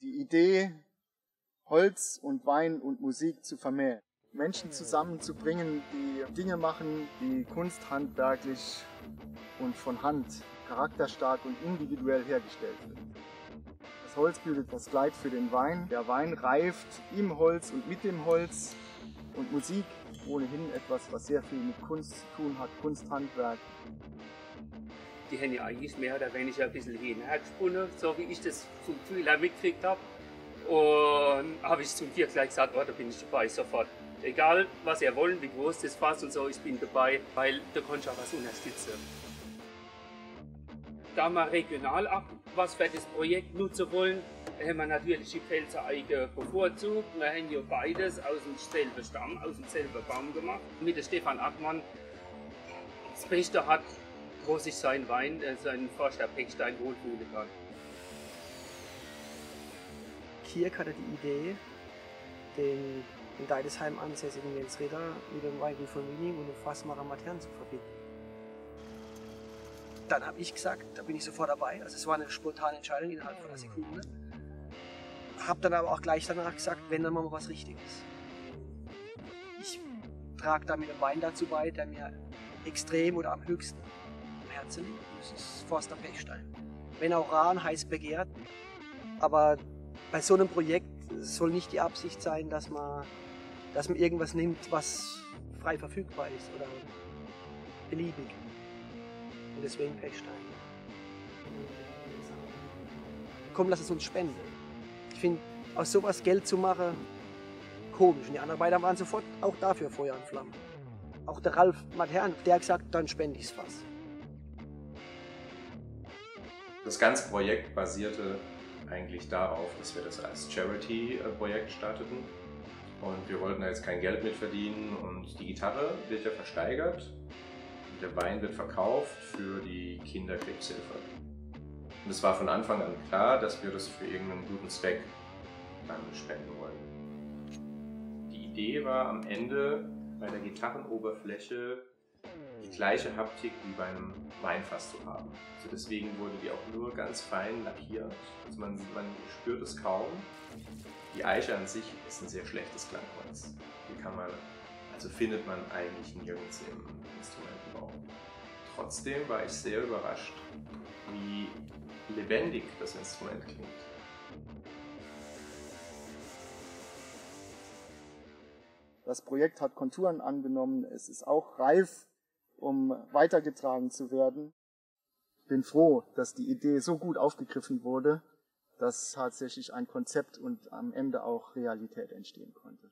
Die Idee, Holz und Wein und Musik zu vermählen. Menschen zusammenzubringen, die Dinge machen, die kunsthandwerklich und von Hand charakterstark und individuell hergestellt sind. Das Holz bildet das Kleid für den Wein. Der Wein reift im Holz und mit dem Holz. Und Musik ohnehin etwas, was sehr viel mit Kunst zu tun hat, Kunsthandwerk. Die haben ja eigentlich mehr oder weniger ein bisschen hinhergesponnen, so wie ich das zum Gefühl mitgekriegt habe. Und habe ich zum Tier gleich gesagt, oh, da bin ich dabei, sofort. Egal, was ihr wollt, wie groß das Fass und so, ich bin dabei, weil da kann ich auch was unterstützen. Da wir regional auch was für das Projekt nutzen wollen, haben wir natürlich die Pfälzer Eige bevorzugt. Wir haben ja beides aus dem selben Stamm, aus dem selben Baum gemacht. Mit dem Stefan Ackmann das Beste hat, wo sich sein Wein, äh, sein Forscher Peckstein wohlfühlen kann. Kirk hatte die Idee, den in Deidesheim ansässigen Jens Ritter mit dem Weingut von Wiening und dem Fassmacher Matern zu verbinden. Dann habe ich gesagt, da bin ich sofort dabei. Also es war eine spontane Entscheidung innerhalb von einer Sekunde. Habe dann aber auch gleich danach gesagt, wenn dann mal was Richtiges. Ich trage da mit dem Wein dazu bei, der mir extrem oder am höchsten Herzen liegt. Das ist Forster Pechstein. Wenn auch rar und heiß begehrt. Aber bei so einem Projekt soll nicht die Absicht sein, dass man, dass man irgendwas nimmt, was frei verfügbar ist oder beliebig. Und deswegen Pechstein. Komm, lass es uns spenden. Ich finde, aus sowas Geld zu machen, komisch. Und die anderen beiden waren sofort auch dafür Feuer und Flammen. Auch der Ralf Matern, der hat gesagt, dann spende ich es fast. Das ganze Projekt basierte eigentlich darauf, dass wir das als Charity-Projekt starteten. Und wir wollten da jetzt kein Geld mit verdienen und die Gitarre wird ja versteigert. Der Wein wird verkauft für die Kinderkrebshilfe. Und es war von Anfang an klar, dass wir das für irgendeinen guten Zweck dann spenden wollen. Die Idee war am Ende bei der Gitarrenoberfläche die gleiche Haptik wie bei einem Weinfass zu haben. Also deswegen wurde die auch nur ganz fein lackiert. Also man, man spürt es kaum. Die Eiche an sich ist ein sehr schlechtes Klangholz. Die kann man, also findet man eigentlich nirgends im Instrumentenbau. Trotzdem war ich sehr überrascht, wie lebendig das Instrument klingt. Das Projekt hat Konturen angenommen. Es ist auch reif um weitergetragen zu werden. Bin froh, dass die Idee so gut aufgegriffen wurde, dass tatsächlich ein Konzept und am Ende auch Realität entstehen konnte.